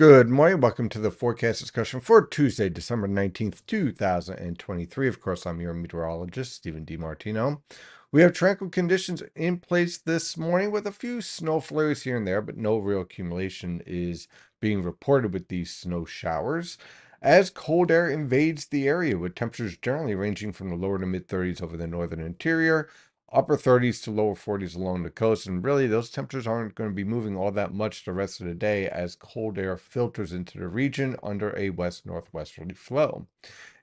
Good morning. Welcome to the forecast discussion for Tuesday, December 19th, 2023. Of course, I'm your meteorologist, Stephen DiMartino. We have tranquil conditions in place this morning with a few snow flurries here and there, but no real accumulation is being reported with these snow showers. As cold air invades the area, with temperatures generally ranging from the lower to mid 30s over the northern interior, upper 30s to lower 40s along the coast. And really, those temperatures aren't going to be moving all that much the rest of the day as cold air filters into the region under a west northwesterly flow.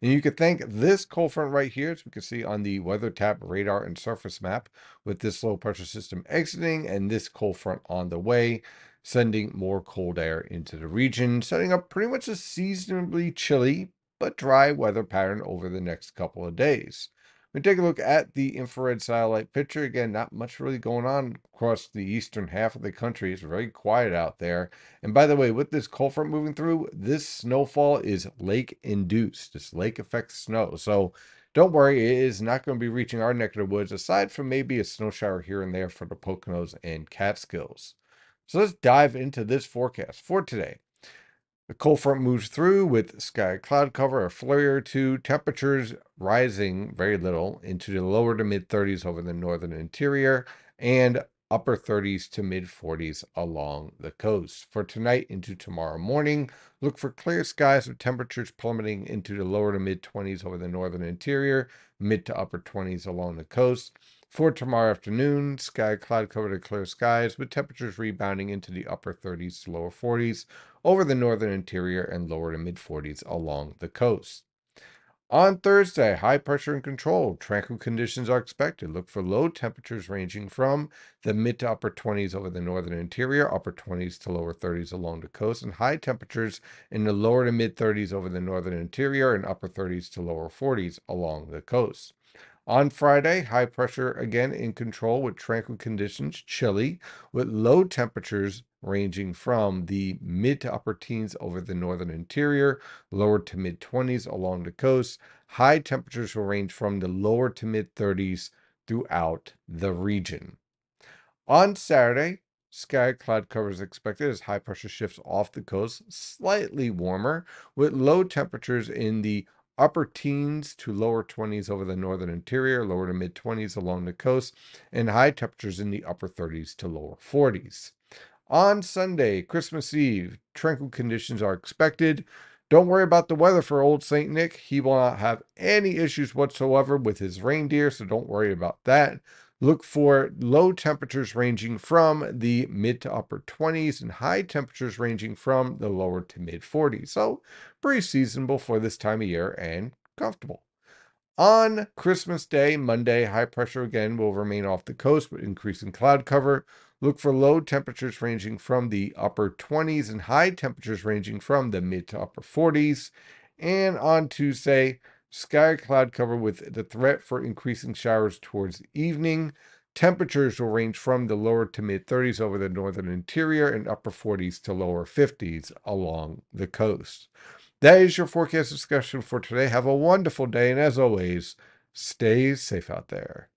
And you could thank this cold front right here, as we can see on the WeatherTap radar and surface map, with this low pressure system exiting and this cold front on the way, sending more cold air into the region, setting up pretty much a seasonably chilly but dry weather pattern over the next couple of days. We take a look at the infrared satellite picture. Again, not much really going on across the eastern half of the country. It's very quiet out there. And by the way, with this cold front moving through, this snowfall is lake induced. This lake effect snow. So don't worry, it is not going to be reaching our neck of the woods, aside from maybe a snow shower here and there for the Poconos and Catskills. So let's dive into this forecast for today. The cold front moves through with sky cloud cover, a flurry or two, temperatures rising very little into the lower to mid 30s over the northern interior and upper 30s to mid 40s along the coast. For tonight into tomorrow morning, look for clear skies with temperatures plummeting into the lower to mid 20s over the northern interior, mid to upper 20s along the coast. For tomorrow afternoon, sky cloud covered to clear skies with temperatures rebounding into the upper 30s to lower 40s over the northern interior and lower to mid 40s along the coast. On Thursday, high pressure and control, tranquil conditions are expected. Look for low temperatures ranging from the mid to upper 20s over the northern interior, upper 20s to lower 30s along the coast, and high temperatures in the lower to mid 30s over the northern interior and upper 30s to lower 40s along the coast. On Friday, high pressure again in control with tranquil conditions, chilly, with low temperatures ranging from the mid to upper teens over the northern interior, lower to mid 20s along the coast. High temperatures will range from the lower to mid 30s throughout the region. On Saturday, sky cloud cover is expected as high pressure shifts off the coast, slightly warmer, with low temperatures in the upper teens to lower 20s over the northern interior, lower to mid 20s along the coast, and high temperatures in the upper 30s to lower 40s. On Sunday, Christmas Eve, tranquil conditions are expected. Don't worry about the weather for old St. Nick. He will not have any issues whatsoever with his reindeer, so don't worry about that. Look for low temperatures ranging from the mid to upper 20s and high temperatures ranging from the lower to mid 40s. So, pretty seasonable for this time of year and comfortable. On Christmas Day, Monday, high pressure again will remain off the coast with increasing cloud cover. Look for low temperatures ranging from the upper 20s and high temperatures ranging from the mid to upper 40s. And on Tuesday, Sky cloud cover with the threat for increasing showers towards evening. Temperatures will range from the lower to mid 30s over the northern interior and upper 40s to lower 50s along the coast. That is your forecast discussion for today. Have a wonderful day, and as always, stay safe out there.